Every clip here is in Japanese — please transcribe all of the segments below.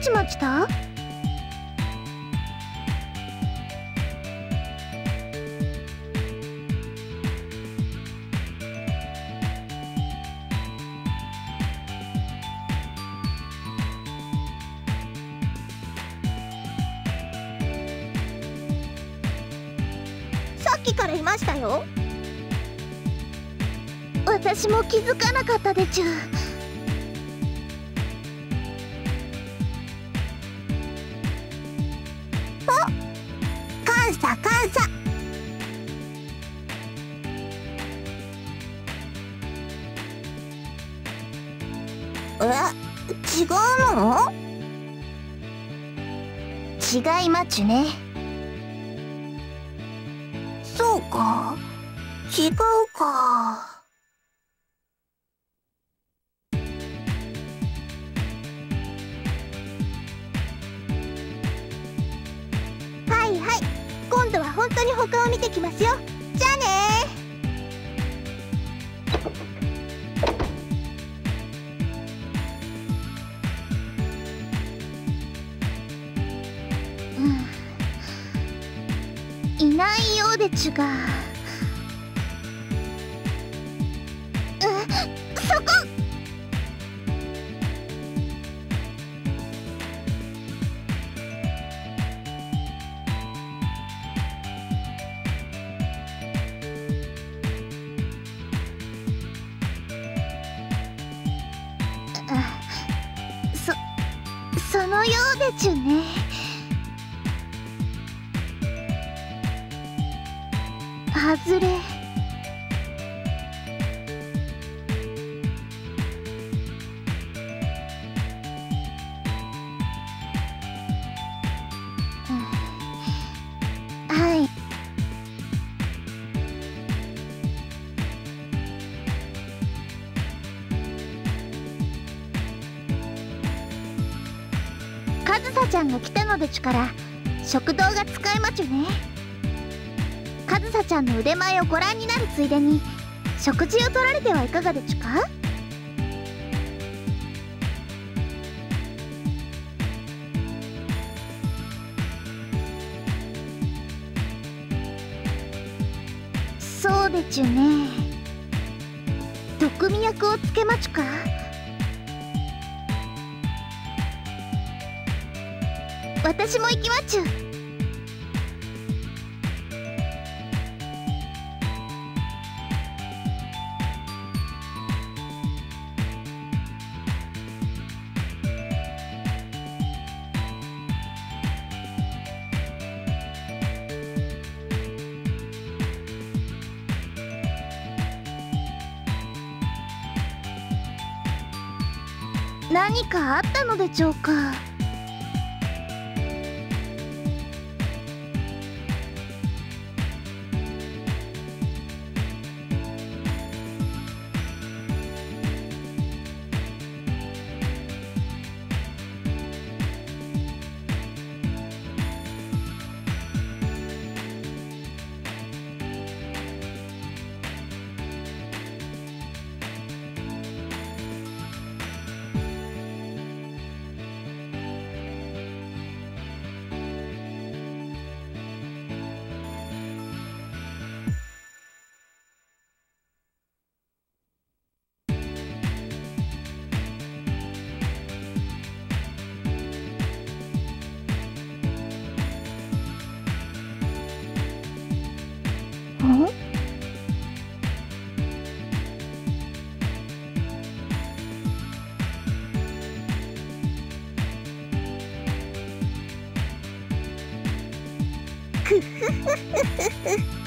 ちまちださっきからいましたよ。私も気づかなかったでちゅ。感謝感謝。え違うの？違いまちゅね。でちゅが。うそこ。そそのようでちゅね。外れ。はい。かずさちゃんが来たのでちゅから食堂が使えまちゅね。ずさちゃんの腕前をご覧になるついでに食事を取られてはいかがでちゅか？そうでちゅね。毒味役をつけまちゅか？私も行きまちゅ。何かあったのでしょうか？Ha ha ha ha!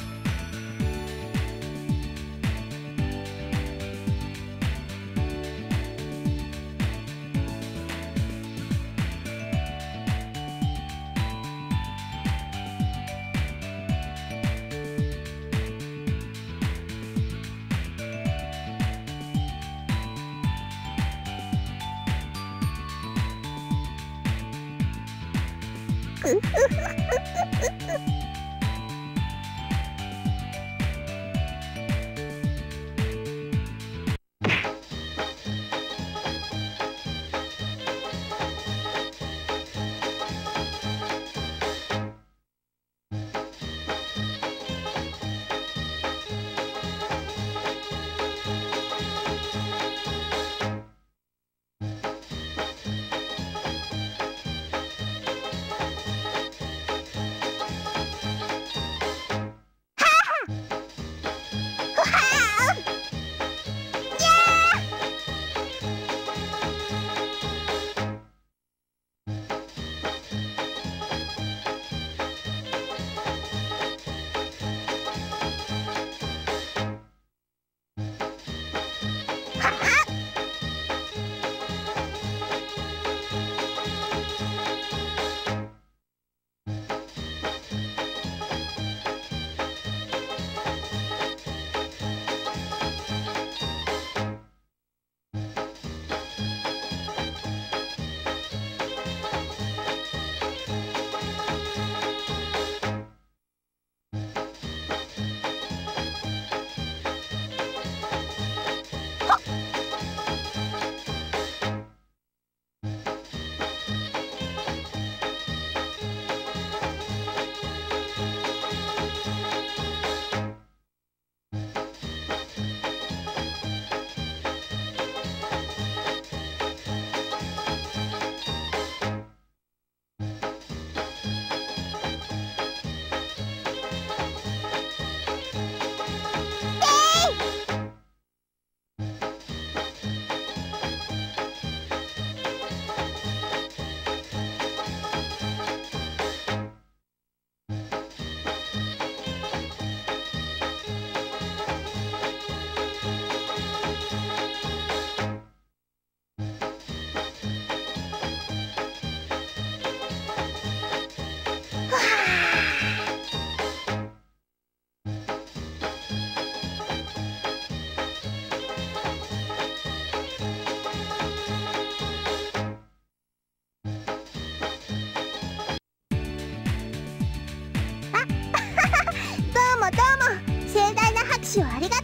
話をありがとう。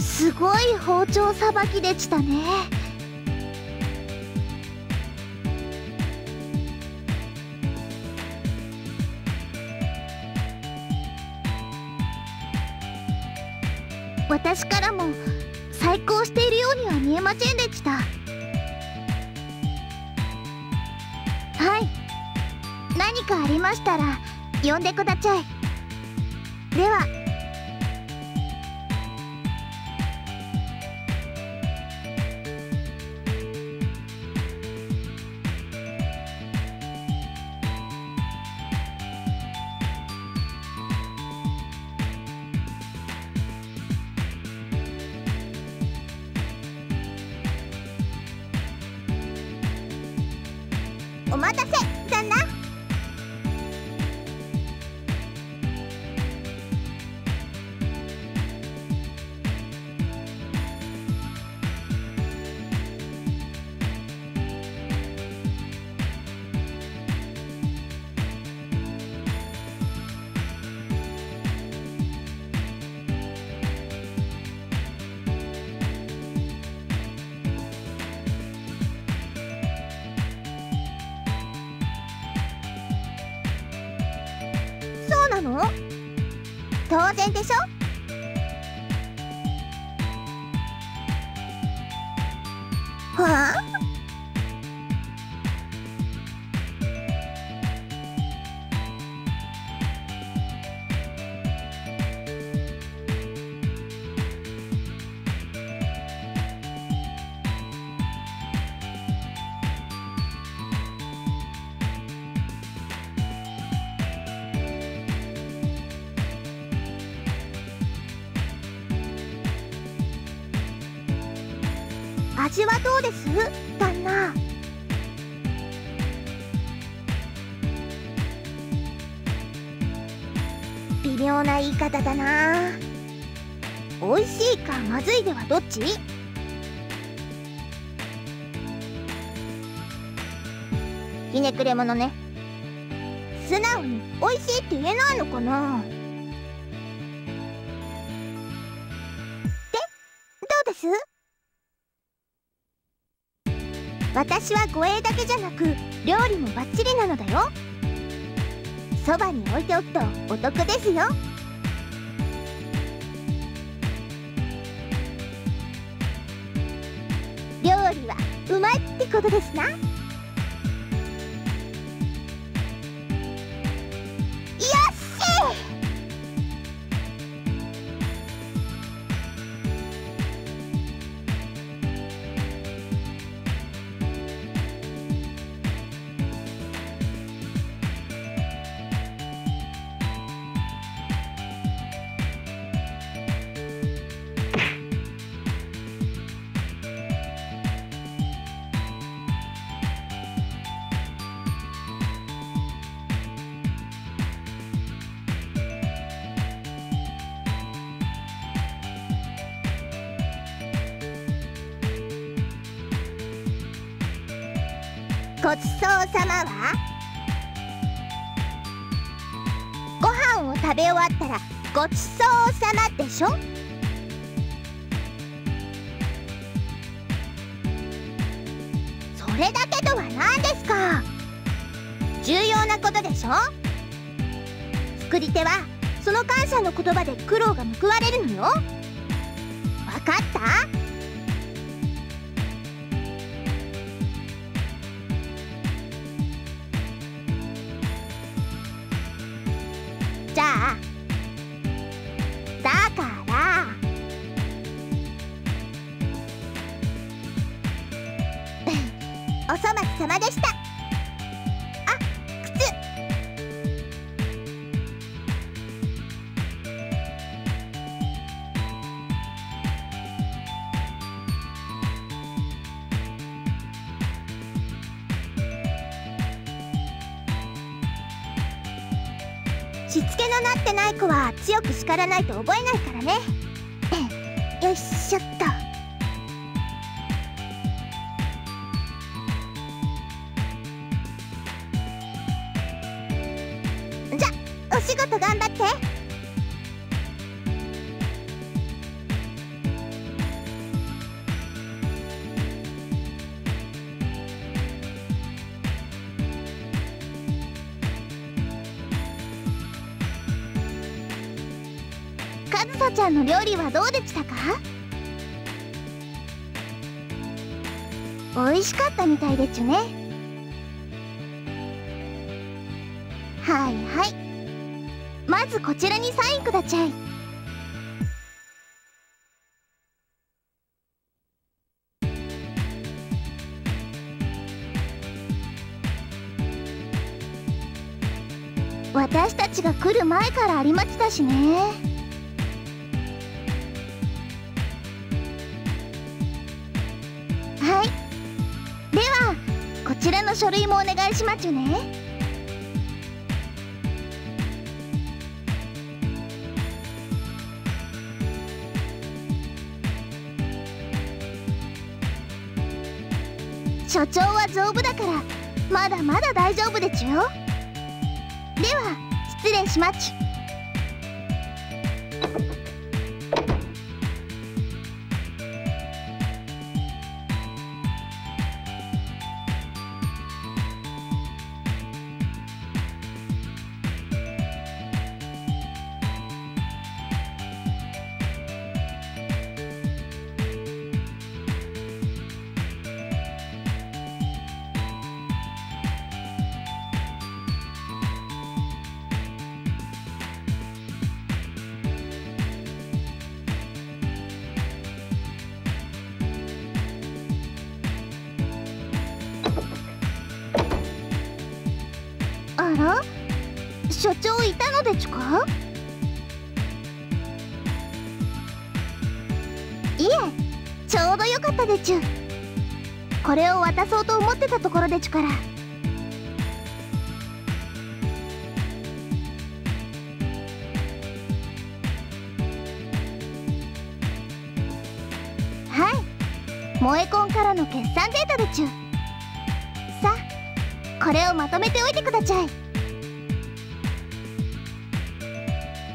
すごい包丁さばきでしたね。私からも再興しているようには見えませんでした。はい。何かありましたら呼んでください。では。お待たせ。旦那当然でしょ？はあ？妙な言い方だな。美味しいかまずいではどっち？ひねくれ者ね。素直に美味しいって言えないのかな？でどうです？私は護衛だけじゃなく料理もバッチリなのだよ。そばに置いておくとお得ですよ。料理はうまいってことですな。ごちそうさまは？ご飯を食べ終わったらごちそうさまでしょ？それだけとは何ですか？重要なことでしょ？作り手はその感謝の言葉で苦労が報われるのよ。わかった？しつけのなってない子は強く叱らないと覚えないからね。よいしょっと。かずさちゃんの料理はどうでしたか？美味しかったみたいでちゅね。はいはい。まずこちらにサインくだちゃい。私たちが来る前からありましたしね。ちらの書類もお願いしまちゅね。所長は丈夫だからまだまだ大丈夫でちゅよ。では失礼しまちゅでちゅかいえちょうどよかったでちゅこれを渡そうと思ってたところでちゅから。はい。萌えコンからの決算データでちゅさあこれをまとめておいてくだちゃい。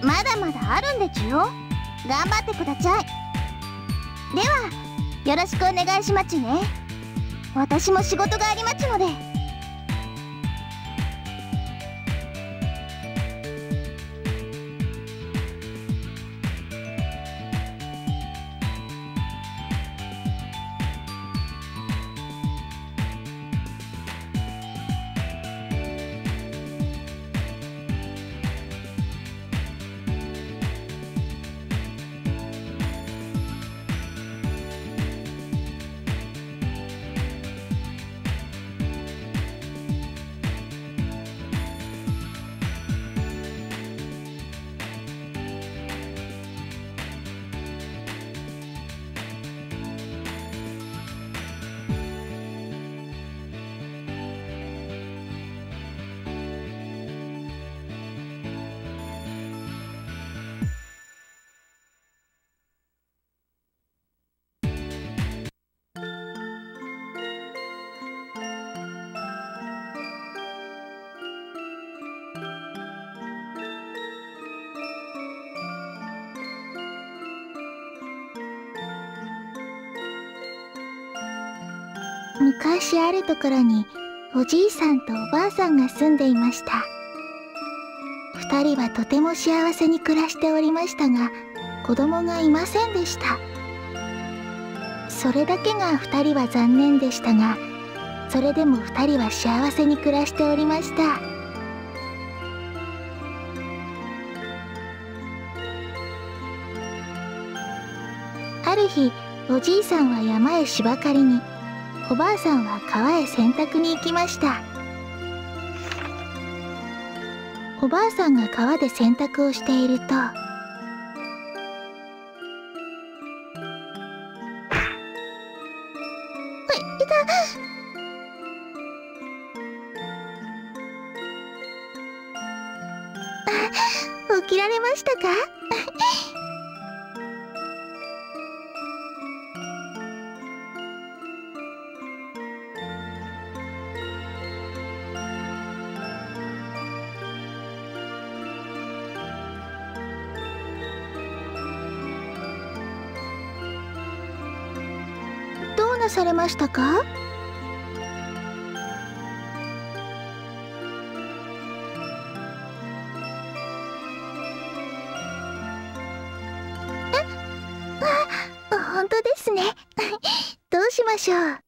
まだまだあるんでちゅよ。頑張ってくだちゃい。ではよろしくお願いしまちね。私も仕事がありまちので。昔あるところにおじいさんとおばあさんが住んでいました。二人はとても幸せに暮らしておりましたが子供がいませんでした。それだけが二人は残念でしたがそれでも二人は幸せに暮らしておりました。ある日おじいさんは山へ芝刈りに。おばあさんは川へ洗濯に行きました。おばあさんが川で洗濯をしているといた。起きられましたか？されましたか？本当ですね。どうしましょう？あ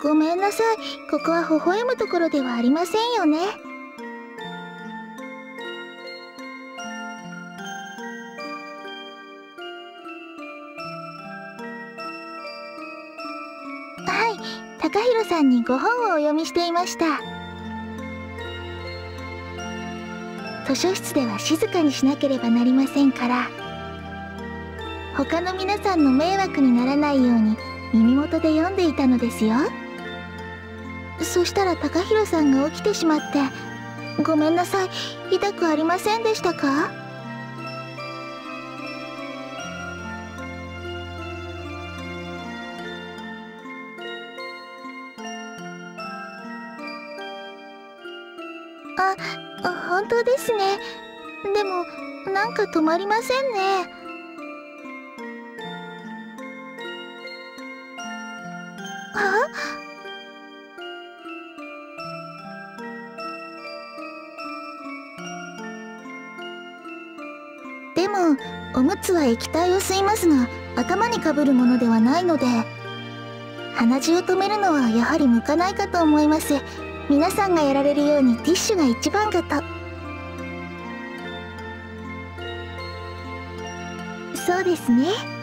ごめんなさい。ここは微笑むところではありませんよね。高弘さんにご本をお読みしていました。図書室では静かにしなければなりませんから。他の皆さんの迷惑にならないように耳元で読んでいたのですよ。そしたら高弘さんが起きてしまってごめんなさい。痛くありませんでしたか？当ですね。でもなんか止まりませんね。あでもおむつは液体を吸いますが頭にかぶるものではないので鼻血を止めるのはやはり向かないかと思います。皆さんがやられるようにティッシュが一番かと。そうですね。